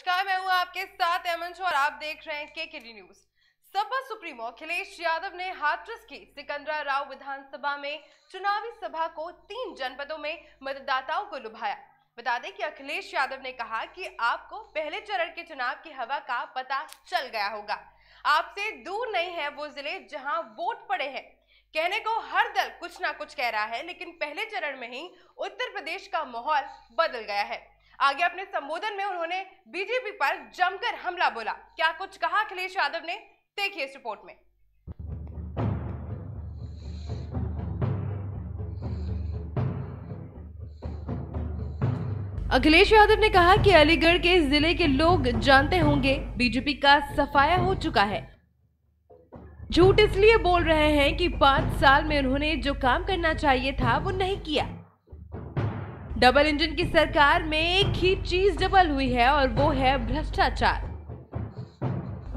नमस्कार, मैं हूँ आपके साथ अमन और आप देख रहे हैं K K D news. Sapa supremo Akhilesh Yadav ने हाथरस की सिकंदरा राव विधानसभा में चुनावी सभा को तीन जनपदों में मतदाताओं को लुभाया। बता दें कि अखिलेश यादव ने कहा कि आपको पहले चरण के चुनाव की हवा का पता चल गया होगा। आपसे दूर नहीं है वो ज़िले जहाँ वोट पड़े हैं। कहने को हर दल कुछ ना कुछ कह रहा है, लेकिन पहले चरण में ही उत्तर प्रदेश का माहौल बदल गया है। आगे अपने संबोधन में उन्होंने बीजेपी पर जमकर हमला बोला। क्या कुछ कहा अखिलेश यादव ने? देखिए इस रिपोर्ट में। अखिलेश यादव ने कहा कि अलीगढ़ के ज़िले के लोग जानते होंगे, बीजेपी का सफाया हो चुका है। झूठ इसलिए बोल रहे हैं कि पाँच साल में उन्होंने जो काम करना चाहिए था, वो नहीं किया। डबल इंजन की सरकार में एक ही चीज़ डबल हुई है और वो है भ्रष्टाचार।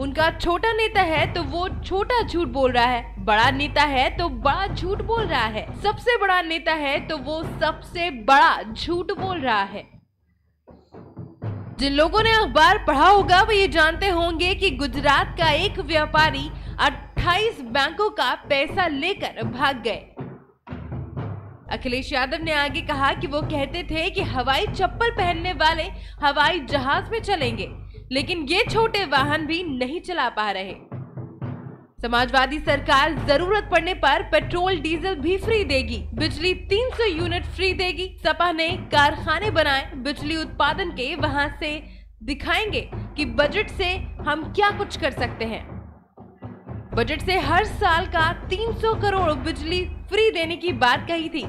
उनका छोटा नेता है तो वो छोटा झूठ बोल रहा है। बड़ा नेता है तो बड़ा झूठ बोल रहा है। सबसे बड़ा नेता है तो वो सबसे बड़ा झूठ बोल रहा है। जिन लोगों ने अखबार पढ़ा होगा, वो ये जानते होंगे कि गुजरात का एक व्यापारी 28 बैंकों का पैसा लेकर भाग गए। अखिलेश यादव ने आगे कहा कि वो कहते थे कि हवाई चप्पल पहनने वाले हवाई जहाज़ में चलेंगे, लेकिन ये छोटे वाहन भी नहीं चला पा रहे। समाजवादी सरकार ज़रूरत पड़ने पर पेट्रोल, डीजल भी फ्री देगी। बिजली 300 यूनिट फ्री देगी। सपा ने कारखाने बनाए, बिजली उत्पादन के वहाँ से दिखाएँगे कि बजट से हम क्या कुछ कर सकते हैं। बजट से हर साल का 300 करोड़ बिजली फ्री देने की बात कही थी।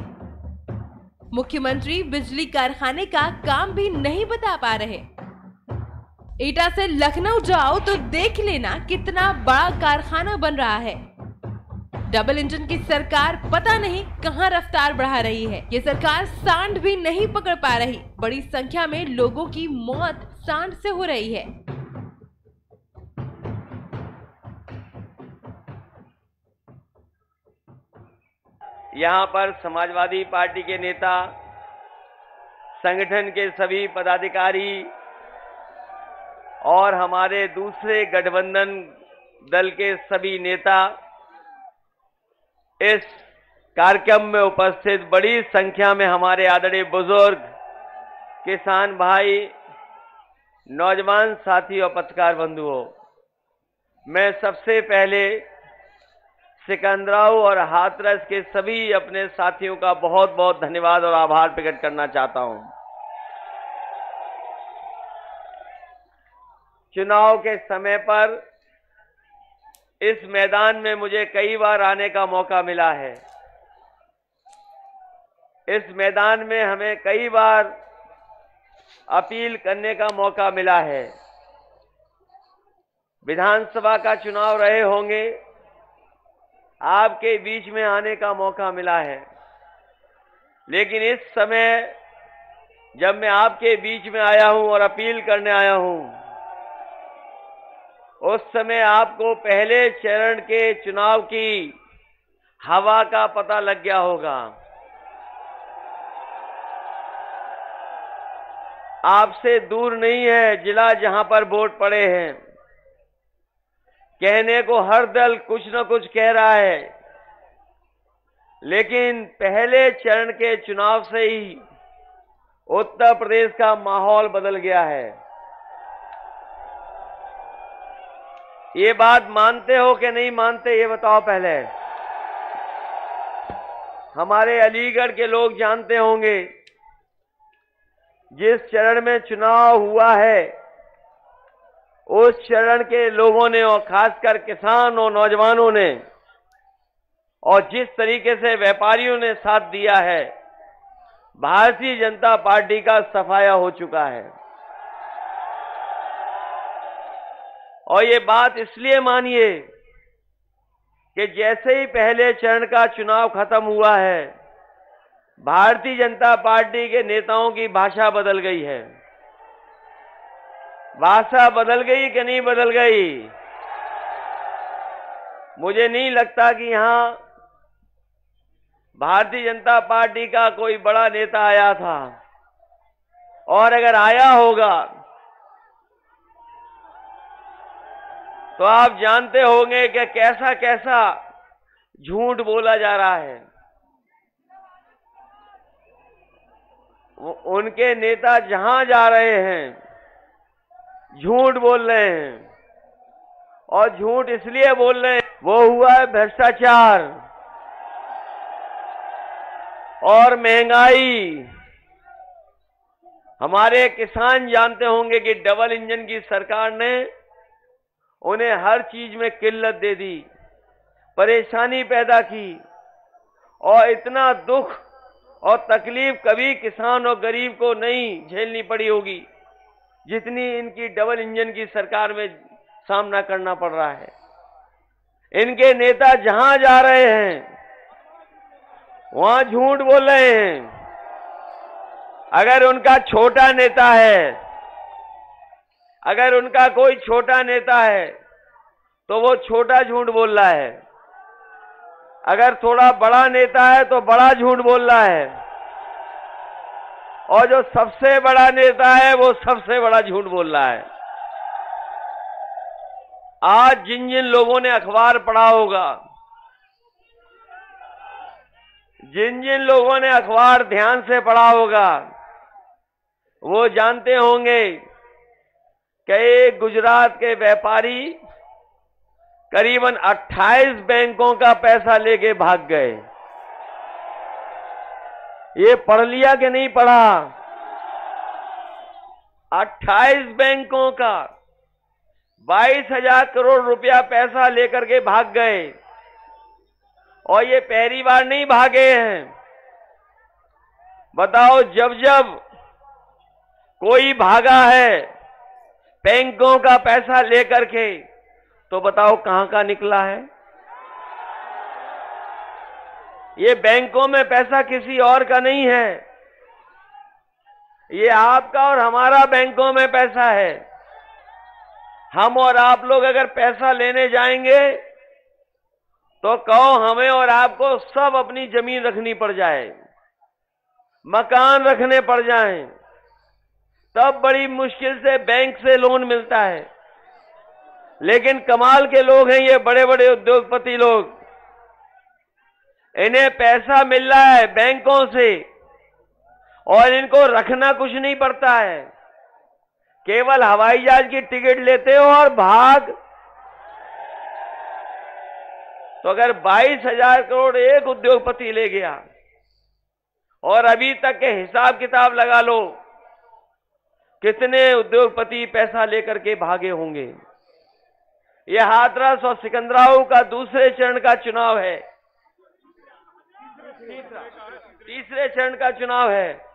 मुख्यमंत्री बिजली कारखाने का काम भी नहीं बता पा रहे। एटा से लखनऊ जाओ तो देख लेना कितना बड़ा कारखाना बन रहा है। डबल इंजन की सरकार पता नहीं कहाँ रफ्तार बढ़ा रही है। ये सरकार सांड भी नहीं पकड़ पा रही। बड़ी संख्या में लोगों की मौत सांड से हो रही है। यहाँ पर समाजवादी पार्टी के नेता, संगठन के सभी पदाधिकारी और हमारे दूसरे गठबंधन दल के सभी नेता, इस कार्यक्रम में उपस्थित बड़ी संख्या में हमारे आदरणीय बुज़ुर्ग, किसान भाई, नौजवान साथी और पत्रकार बंधुओं, मैं सबसे पहले सिकंदराव और हाथरस के सभी अपने साथियों का बहुत बहुत धन्यवाद और आभार प्रकट करना चाहता हूँ। चुनाव के समय पर इस मैदान में मुझे कई बार आने का मौका मिला है। इस मैदान में हमें कई बार अपील करने का मौका मिला है। विधानसभा का चुनाव रहे होंगे आपके बीच में आने का मौका मिला है। लेकिन इस समय जब मैं आपके बीच में आया हूँ और अपील करने आया हूँ, उस समय आपको पहले चरण के चुनाव की हवा का पता लग गया होगा। आपसे दूर नहीं है जिला जहाँ पर वोट पड़े हैं। कहने को हर दल कुछ न कुछ कह रहा है। लेकिन पहले चरण के चुनाव से ही उत्तर प्रदेश का माहौल बदल गया है। ये बात मानते हो कि नहीं मानते, ये बताओ पहले। हमारे अलीगढ़ के लोग जानते होंगे, जिस चरण में चुनाव हुआ है उस चरण के लोगों ने और खासकर किसान और नौजवानों ने और जिस तरीके से व्यापारियों ने साथ दिया है, भारतीय जनता पार्टी का सफाया हो चुका है। और ये बात इसलिए मानिए कि जैसे ही पहले चरण का चुनाव खत्म हुआ है, भारतीय जनता पार्टी के नेताओं की भाषा बदल गई है। भाषा बदल गई कि नहीं बदल गई? मुझे नहीं लगता कि यहाँ भारतीय जनता पार्टी का कोई बड़ा नेता आया था। और अगर आया होगा तो आप जानते होंगे कि कैसा कैसा झूठ बोला जा रहा है। उनके नेता जहाँ जा रहे हैं झूठ बोल रहे हैं। और झूठ इसलिए बोल रहे हैं, वो हुआ है भ्रष्टाचार। और महँगाई। हमारे किसान जानते होंगे कि डबल इंजन की सरकार ने उन्हें हर चीज़ में किल्लत दे दी, परेशानी पैदा की, और इतना दुख और तकलीफ़ कभी किसान और गरीब को नहीं झेलनी पड़ी होगी। जितनी इनकी डबल इंजन की सरकार में सामना करना पड़ रहा है। इनके नेता जहाँ जा रहे हैं, वहाँ झूठ बोल रहे हैं। अगर उनका छोटा नेता है, अगर उनका कोई छोटा नेता है तो वो छोटा झूठ बोल रहा है। अगर थोड़ा बड़ा नेता है तो बड़ा झूठ बोल रहा है। और जो सबसे बड़ा नेता है, वो सबसे बड़ा झूठ बोल रहा है। आज जिन जिन लोगों ने अखबार पढ़ा होगा, जिन जिन लोगों ने अखबार ध्यान से पढ़ा होगा, वो जानते होंगे कि गुजरात के व्यापारी करीबन 28 बैंकों का पैसा लेके भाग गए। ये पढ़ लिया कि नहीं पढ़ा? 28 बैंकों का बाईस हज़ार करोड़ रुपया पैसा लेकर के भाग गए। और ये पहली बार नहीं भागे हैं। बताओ, जब जब कोई भागा है बैंकों का पैसा लेकर के तो बताओ कहाँ का निकला है? ये बैंकों में पैसा किसी और का नहीं है। ये आपका और हमारा बैंकों में पैसा है। हम और आप लोग अगर पैसा लेने जाएँगे तो कहो हमें और आपको सब अपनी ज़मीन रखनी पड़ जाए, मकान रखने पड़ जाए। तब बड़ी मुश्किल से बैंक से लोन मिलता है। लेकिन कमाल के लोग हैं ये बड़े बड़े उद्योगपति लोग। इन्हें पैसा मिल रहा है बैंकों से, और इनको रखना कुछ नहीं पड़ता है। केवल हवाई जहाज़ की टिकट लेते हो और भाग। तो अगर बाईस हज़ार करोड़ एक उद्योगपति ले गया, और अभी तक के हिसाब किताब लगा लो, कितने उद्योगपति पैसा लेकर के भागे होंगे। यह हाथरस और सिकंदराऊ का दूसरे चरण का चुनाव है। तीसरे चरण का चुनाव है।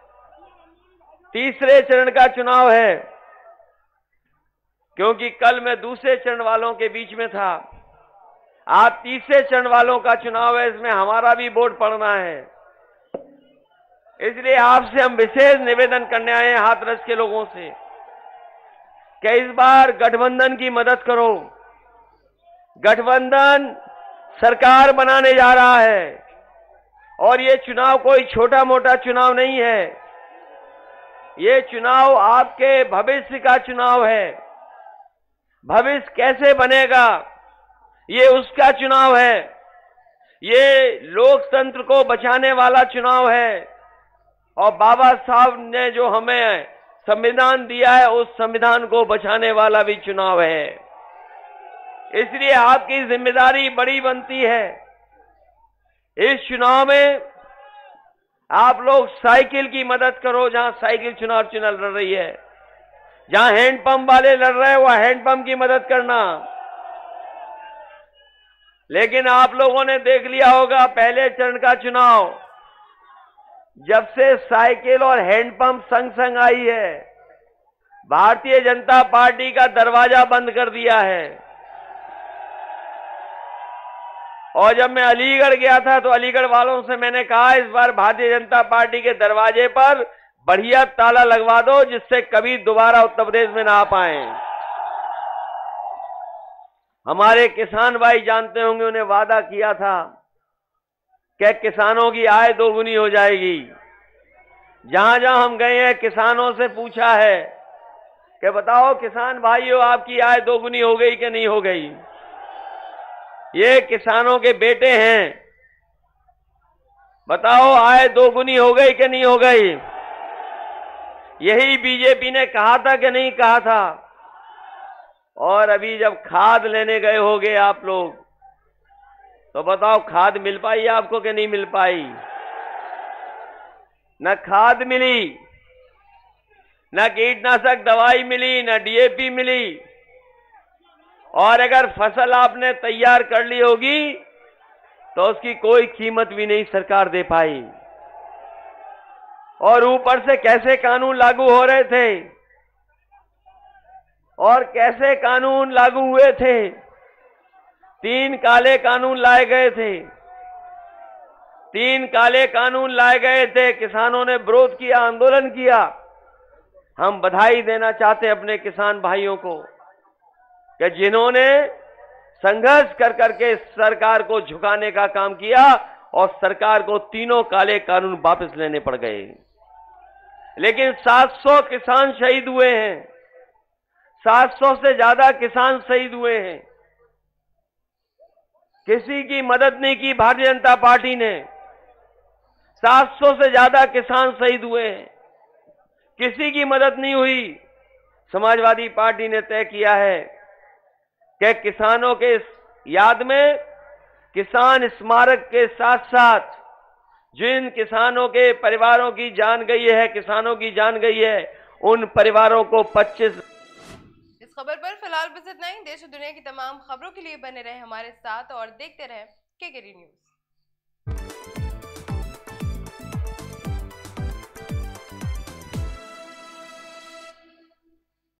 तीसरे चरण का चुनाव है। क्योंकि कल मैं दूसरे चरण वालों के बीच में था। आज तीसरे चरण वालों का चुनाव है, इसमें हमारा भी वोट पड़ना है। इसलिए आपसे हम विशेष निवेदन करने आए हैं हाथरस के लोगों से कि इस बार गठबंधन की मदद करो। गठबंधन सरकार बनाने जा रहा है। और ये चुनाव कोई छोटा मोटा चुनाव नहीं है। ये चुनाव आपके भविष्य का चुनाव है। भविष्य कैसे बनेगा, ये उसका चुनाव है। ये लोकतंत्र को बचाने वाला चुनाव है। और बाबा साहब ने जो हमें संविधान दिया है, उस संविधान को बचाने वाला भी चुनाव है। इसलिए आपकी ज़िम्मेदारी बड़ी बनती है। इस चुनाव में आप लोग साइकिल की मदद करो, जहाँ साइकिल चुनाव चुनाव लड़ रही है। जहाँ हैंडपंप वाले लड़ रहे हैं, वहाँ हैंडपंप की मदद करना। लेकिन आप लोगों ने देख लिया होगा, पहले चरण का चुनाव, जब से साइकिल और हैंडपंप संग संग आई है, भारतीय जनता पार्टी का दरवाज़ा बंद कर दिया है। और जब मैं अलीगढ़ गया था तो अलीगढ़ वालों से मैंने कहा, इस बार भारतीय जनता पार्टी के दरवाजे पर बढ़िया ताला लगवा दो, जिससे कभी दोबारा उत्तर प्रदेश में ना आ पाए। हमारे किसान भाई जानते होंगे, उन्हें वादा किया था कि किसानों की आय दोगुनी हो जाएगी। जहाँ जहाँ हम गए हैं, किसानों से पूछा है कि बताओ, किसान भाइयों, आपकी आय दोगुनी हो गई कि नहीं हो गई? ये किसानों के बेटे हैं। बताओ आय दोगुनी हो गई कि नहीं हो गई? यही बीजेपी ने कहा था कि नहीं कहा था? और अभी जब खाद लेने गए होगे आप लोग तो बताओ, खाद मिल पाई आपको कि नहीं मिल पाई? न खाद मिली, न कीटनाशक दवाई मिली, न डीएपी मिली। और अगर फ़सल आपने तैयार कर ली होगी तो उसकी कोई कीमत भी नहीं सरकार दे पाई। और ऊपर से कैसे कानून लागू हो रहे थे? और कैसे कानून लागू हुए थे? तीन काले कानून लाए गए थे। तीन काले कानून लाए गए थे। किसानों ने विरोध किया, आंदोलन किया। हम बधाई देना चाहते अपने किसान भाइयों को। कि जिन्होंने संघर्ष कर करके सरकार को झुकाने का काम किया और सरकार को तीनों काले कानून वापस लेने पड़ गए। लेकिन 700 किसान शहीद हुए हैं। 700 से ज़्यादा किसान शहीद हुए हैं। किसी की मदद नहीं की भारतीय जनता पार्टी ने। 700 से ज़्यादा किसान शहीद हुए हैं। किसी की मदद नहीं हुई। समाजवादी पार्टी ने तय किया है कि किसानों के याद में, किसान स्मारक के साथ साथ जिन किसानों के परिवारों की जान गई है, किसानों की जान गई है, उन परिवारों को 25 इस खबर पर फ़िलहाल बस इतना ही देश और दुनिया की तमाम खबरों के लिए बने रहे हमारे साथ और देखते रहे के न्यूज़।